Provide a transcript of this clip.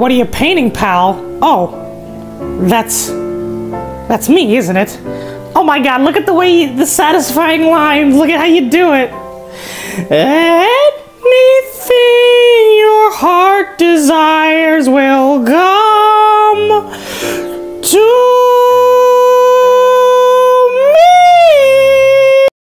What are you painting, pal? Oh, that's... That's me, isn't it? Oh my god, look at the way you, the satisfying lines. Look at how you do it. Anything your heart desires will come to